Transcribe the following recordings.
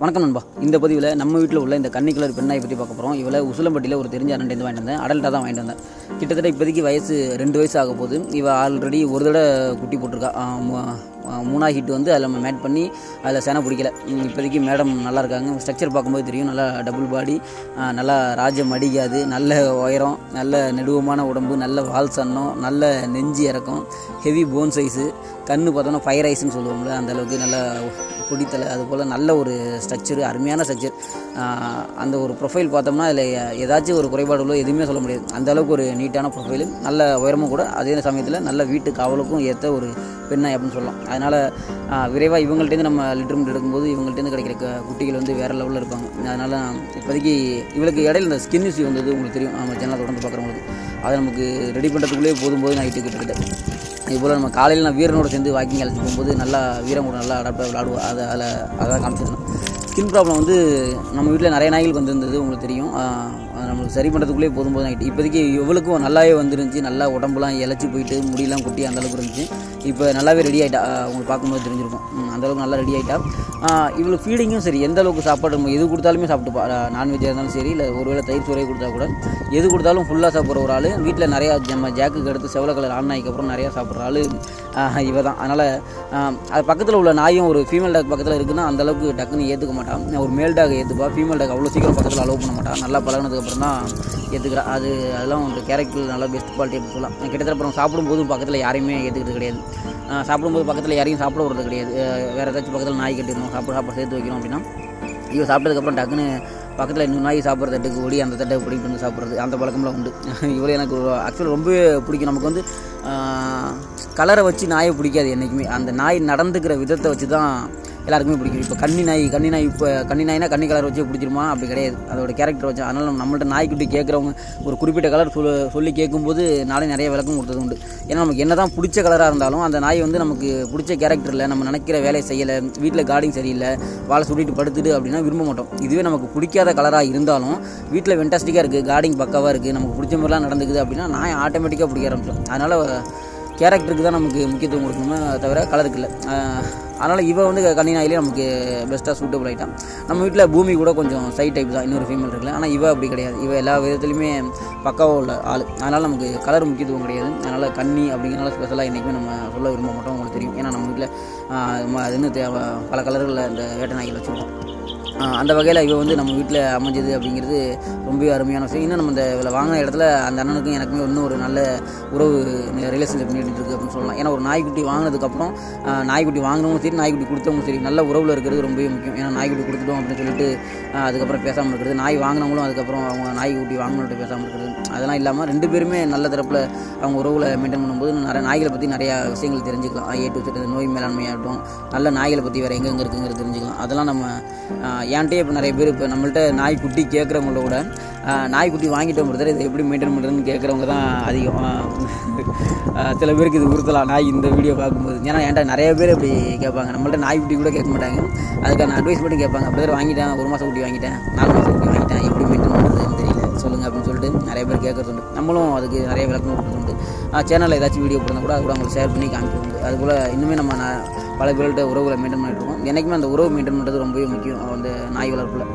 வணக்கம் நண்பா. இந்த பதிவில் நம்ம வீட்டில் உள்ள இந்த கன்னி கலர் பெண்ணாய் பற்றி பார்க்க போகிறோம் இவளை உசிலம்பட்டியில் ஒரு தெரிஞ்ச அண்ணன் வாங்கிட்டு வந்தேன். அடல்ட்டாக தான் வாங்கிட்டு வந்தேன். கிட்டத்தட்ட இப்போதைக்கு வயசு ரெண்டு வயசு ஆக போகுது. இவ ஆல்ரெடி ஒரு தடவை குட்டி போட்டிருக்கா. மூணா ஹிட் வந்து அதில் நம்ம மேட் பண்ணி அதில் சேனை பிடிக்கல. இப்போதைக்கு மேடம் நல்லா இருக்காங்க. ஸ்ட்ரக்சர் பார்க்கும்போது தெரியும். நல்லா டபுள் பாடி நல்லா ராஜம் அடிக்காது. நல்ல உயரம் நல்ல நெடுவமான உடம்பு நல்ல வால் சன்னம் நல்ல நெஞ்சு இறக்கம் ஹெவி போன் சைஸு கண்ணு பார்த்தோன்னா ஃபயர் ஐஸ்ன்னு சொல்லுவோம்ல அந்தளவுக்கு நல்ல குடித்தலை அது போல் நல்ல ஒரு ஸ்ட்ரக்சரு அருமையான ஸ்ட்ரக்சர் அந்த ஒரு ப்ரொஃபைல் பார்த்தோம்னா அதில் ஏதாச்சும் ஒரு குறைபாடுகளோ எதுவுமே சொல்ல முடியாது. அந்த அளவுக்கு ஒரு நீட்டான ப்ரொஃபைல் நல்ல உயரமும் கூட அதே சமயத்தில் நல்ல வீட்டு காவலுக்கும் ஏற்ற ஒரு பெண்ணாய் அப்படின்னு சொல்லலாம். அதனால் விரைவாக இவங்கள்ட்டேருந்து நம்ம லிட்டர் மீட் எடுக்கும்போது இவங்கள்ட்டேருந்து கிடைக்கிற குட்டிகள் வந்து வேறு லெவலில் இருப்பாங்க. அதனால் இப்போதைக்கு இவளுக்கு இடையில இந்த ஸ்கின் இஷ்யூ வந்தது உங்களுக்கு தெரியும். நம்ம சேனலை தொடர்ந்து பார்க்குறவங்களுக்கு. அதை நமக்கு ரெடி பண்ணுறதுக்குள்ளேயே போதும் போது நைட்டு கிட்டத்தட்ட இது போல் நம்ம காலையில் நான் வீரனோட சேர்ந்து வாக்கிங் அழைச்சி போகும்போது நல்லா வீரம் கூட நல்லா அடாப்டாக விளாடுவோம் அதை அதில் அதான் காமிச்சிருந்தோம். ஸ்கின் ப்ராப்ளம் வந்து நம்ம வீட்டில் நிறைய நாய்கள் வந்திருந்தது உங்களுக்கு தெரியும். நம்மளுக்கு சரி பண்ணுறதுக்குள்ளே போதும் போதும் ஆகிட்டு இப்போதைக்கு இவளுக்கும் நல்லாவே வந்துருந்துச்சு. நல்லா உடம்புலாம் இழைச்சி போயிட்டு முடியெல்லாம் கொட்டி அந்தளவுக்கு இருந்துச்சு. இப்போ நல்லாவே ரெடி ஆகிட்டா உங்களுக்கு பார்க்கும்போது தெரிஞ்சிருக்கும். அந்தளவுக்கு நல்லா ரெடி ஆகிட்டா இவளுக்கு ஃபீடிங்கும் சரி. எந்த அளவுக்கு சாப்பாடு நம்ம எது கொடுத்தாலுமே சாப்பிட்டுப்பா நான்வெஜ்ஜாக இருந்தாலும் சரி இல்லை ஒருவேளை தயிர் சோறே கொடுத்தா கூட எது கொடுத்தாலும் ஃபுல்லாக சாப்பிட்ற ஒரு ஆள். வீட்டில் நிறையா நம்ம ஜாக்குக்கு அடுத்து செவல கலர் ஆண் நாய்க்கு அப்புறம் நிறையா சாப்பிட்ற ஆள். இவ தான் அதனால் அது பக்கத்தில் உள்ள நாயும் ஒரு ஃபீமேல் டாக் பக்கத்தில் இருக்குன்னா அந்த அளவுக்கு டக்குன்னு ஏற்றுக்க மாட்டான் ஒரு மேல் டாக் ஏற்றுப்பா ஃபீமேல் டாக் அவ்வளோ சீக்கிரம் பக்கத்தில் அலோவ் பண்ண மாட்டான் நல்லா பழகினதுக்கப்புறம் மட்டும்தான் ஏற்றுக்கிறேன் அது அதெல்லாம் ஒரு கேரக்டர் நல்லா பெஸ்ட் குவாலிட்டி அப்படின்னு சொல்லலாம். கிட்டத்தட்ட அப்புறம் சாப்பிடும்போது பக்கத்தில் யாரையுமே ஏற்றுக்கிறது கிடையாது. சாப்பிடும்போது பக்கத்தில் யாரையும் சாப்பிட விடுறது கிடையாது. வேறு ஏதாச்சும் பக்கத்தில் நாய் கட்டிடணும் சாப்பிட சாப்பாடு சேர்த்து வைக்கணும் அப்படின்னா இவன் சாப்பிட்டதுக்கப்புறம் டக்குன்னு பக்கத்தில் இன்னும் நாய் சாப்பிட்ற தட்டுக்கு ஓடி அந்த தட்டை பிடிக்கிட்டு வந்து சாப்பிட்றது அந்த பழக்கம்லாம் உண்டு. இவரை எனக்கு ஆக்சுவலாக ரொம்பவே பிடிக்கும். நமக்கு வந்து கலரை வச்சு நாயை பிடிக்காது என்றைக்குமே அந்த நாய் நடந்துக்கிற விதத்தை வச்சு தான் எல்லாருக்குமே பிடிக்கும். இப்போ கன்னி நாய் கன்னி நாய் இப்போ கன்னி நாய்னா கன்னி கலர் வச்சு பிடிச்சிருமா? அப்படி கிடையாது. அதோட கேரக்டர் வச்சு அதனால் நம்ம நம்மள்ட்ட நாய்க்குட்டி கேட்குறவங்க ஒரு குறிப்பிட்ட கலர் சொல்ல சொல்லி கேட்கும்போது நாளே நிறைய விளக்கம் கொடுத்தது உண்டு. ஏன்னா நமக்கு என்ன தான் பிடிச்ச கலராக இருந்தாலும் அந்த நாய் வந்து நமக்கு பிடிச்ச கேரக்டரில் நம்ம நினைக்கிற வேலையை செய்யலை வீட்டில் கார்டிங் சரியில்லை வாழை சுட்டிட்டு படுத்துட்டு அப்படின்னா விரும்ப மாட்டோம். இதுவே நமக்கு பிடிக்காத கலராக இருந்தாலும் வீட்டில் வெண்டாஸ்டிக்காக இருக்குது கார்டிங் பக்காவாக இருக்குது நமக்கு பிடிச்ச மாதிரிலாம் நடந்துக்குது அப்படின்னா நாய் ஆட்டோமேட்டிக்காக பிடிக்க ஆரம்பிச்சிடும் அதனால் கேரக்டருக்கு தான் நமக்கு முக்கியத்துவம் கொடுக்கணுமே தவிர கலருக்கு இல்லை. அதனால் இவ வந்து கன்னிநாயிலே நமக்கு பெஸ்ட்டாக சூட்டபிள் ஆகிட்டான் நம்ம வீட்டில் பூமி கூட கொஞ்சம் சைட் டைப் தான். இன்னொரு ஃபீமேல் இருக்குல்ல. ஆனால் இவ அப்படி கிடையாது. இவ எல்லா விதத்துலையுமே பக்காவாக உள்ள ஆள். அதனால் நமக்கு கலர் முக்கியத்துவம் கிடையாது. அதனால் கன்னி அப்படிங்கிறனால ஸ்பெஷலாக என்றைக்குமே நம்ம சொல்ல விரும்ப மாட்டோம். உங்களுக்கு தெரியும். ஏன்னா நம்ம வீட்டில் அது இன்னும் தேவை? பல கலர்களில் இந்த வேட்டை நாய்கள் வச்சுருக்கோம் அந்த வகையில் இவ வந்து நம்ம வீட்டில் அமைஞ்சது அப்படிங்கிறது ரொம்ப அருமையான விஷயம். இன்னும் நம்ம இந்த இதில் வாங்கின இடத்துல அந்த அண்ணனுக்கும் எனக்குமே இன்னும் ஒரு நல்ல உறவு ரிலேஷன்ஷிப் பண்ணிட்டு இருக்குது அப்படின்னு சொல்லலாம். ஏன்னா ஒரு நாய்க்குட்டி வாங்கினதுக்கப்புறம் நாய்க்குட்டி வாங்கினவங்க சரி நாய்க்குட்டி கொடுத்தவங்களும் சரி நல்ல உறவில் இருக்கிறது ரொம்பவே முக்கியம். ஏன்னா நாய்க்குட்டி கொடுத்துட்டோம் அப்படின்னு சொல்லிட்டு அதுக்கப்புறம் பேசாமல் இருக்கிறது நாய் வாங்கினவங்களும் அதுக்கப்புறம் அவங்க நாய்க்குட்டி வாங்கினவங்கள்ட்ட பேசாமல் இருக்கிறது. அதெல்லாம் இல்லாமல் ரெண்டு பேருமே நல்ல தரப்பில் அவங்க உறவில் மெயின்டைன் பண்ணும்போது நிறைய நாய்களை பற்றி நிறையா விஷயங்கள் தெரிஞ்சுக்கலாம். ஏ டு Z, நோய் மேலாண்மையாகட்டும் நல்ல நாய்களை பற்றி வேறு எங்கெங்கே இருக்குங்கிறது தெரிஞ்சுக்கலாம். அதெல்லாம் நம்ம ஆஹ் என்கிட்டயே இப்போ நிறைய பேர் இப்போ நம்மள்கிட்ட நாய்க்குட்டி கேட்குறவங்கள கூட நாய்க்குட்டி வாங்கிட்டோம் பிரதர் இதை எப்படி மெயின்டைன் பண்ணுறதுன்னு கேட்குறவங்க தான் அதிகம். சில பேருக்கு இது உறுத்தலாம் நாய் இந்த வீடியோ பார்க்கும்போது. ஏன்னா என்கிட்ட நிறைய பேர் இப்படி கேட்பாங்க. நம்மள்ட்ட நாய்க்குட்டி கூட கேட்க மாட்டாங்க. அதுக்கான அட்வைஸ் மட்டும் கேட்பாங்க. பிரதர் வாங்கிட்டேன். ஒரு மாதம் குட்டி வாங்கிட்டேன். நாலு மாதம் குட்டி வாங்கிட்டேன். எப்படி மெயின்டைன் பண்ணுறதுன்னு தெரியல. சொல்லுங்கள் அப்படின்னு சொல்லிட்டு நிறைய பேர் கேட்குறது உண்டு. நம்மளும் அதுக்கு நிறைய விளக்கம் கொடுக்குறது உண்டு. சேனலில் ஏதாச்சும் வீடியோ போடுறதா கூட அது கூட அவங்களுக்கு ஷேர் பண்ணி காமிக்கிறது அது அதுபோல் இன்னுமே நம்ம பல பேர்கிட்ட உறவுகளை மெயின்டைன் பண்ணிட்டு இருக்கோம். என்றைக்குமே அந்த உறவு மெயின்டைன் பண்ணுறது ரொம்பவே முக்கியம். அந்த நாய் வளர்ப்பில்.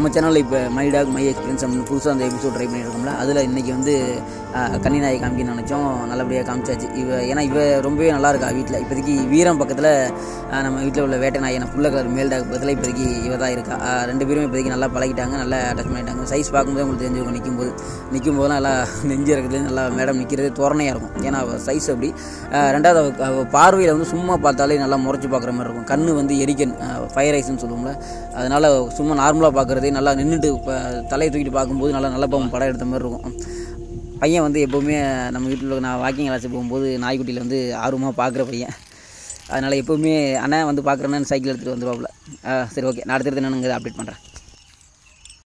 நம்ம சேனலில் இப்போ மை டாக் மை எக்ஸ்பீரியன்ஸ் அப்படின்னு புதுசாக அந்த எபிசோட் ட்ரை பண்ணியிருக்கோம்ல அதில் இன்றைக்கி வந்து கன்னிநாயை காமிக்க காமிக்கணும்னு நினச்சோம். நல்லபடியாக காமிச்சாச்சு. இவ ஏன்னா இவ ரொம்பவே நல்லா இருக்கா வீட்டில் இப்போதைக்கு வீரம் பக்கத்தில் நம்ம வீட்டில் உள்ள வேட்டை நாய் புள்ள கலர் மேல் டாக் பக்கத்தில் இப்போதைக்கு இவ தான் இருக்கா. ரெண்டு பேரும் இப்போதைக்கு நல்லா பழகிட்டாங்க நல்லா அட்டாச் பண்ணிட்டாங்க. சைஸ் பார்க்கும்போது உங்களுக்கு தெரிஞ்சிருக்கும் நிற்கும் போது நிற்கும் போதெல்லாம் நல்லா நெஞ்சு இருக்கிறது நல்லா மேடம் நிற்கிறது தோரணையாக இருக்கும். ஏன்னா அவள் சைஸ் அப்படி. ரெண்டாவது பார்வையில் வந்து சும்மா பார்த்தாலே நல்லா முறைச்சி பார்க்குற மாதிரி இருக்கும். கண் வந்து எரிக்கன் ஃபயர் ஐஸ்ன்னு சொல்லுவோம்ல. அதனால் சும்மா நார்மலாக பார்க்குறதே நல்லா நின்றுட்டு இப்போ தலையை தூக்கிட்டு பார்க்கும்போது நல்லா நல்ல பாவம் படம் எடுத்த மாதிரி இருக்கும். பையன் வந்து எப்போவுமே நம்ம வீட்டில் நான் வாக்கிங் கிளாஸ் போகும்போது நாய்க்குட்டியில் வந்து ஆர்வமாக பார்க்குற பையன். அதனால் எப்போவுமே அண்ணன் வந்து பார்க்குறேன்னு சைக்கிள் எடுத்துகிட்டு வந்துடுவாப்புல சரி ஓகே நான் அடுத்தடுத்து என்னன்னு அப்டேட் பண்ணுறேன்